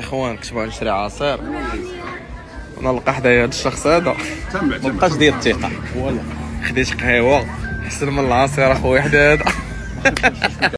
إخوان كتبوا نشري عصير؟ ونلقى حدايا هاد الشخص هذا. تنبع مبقاش ديال الثقه خديت قهوه احسن من العصير أخويا حدا هذا.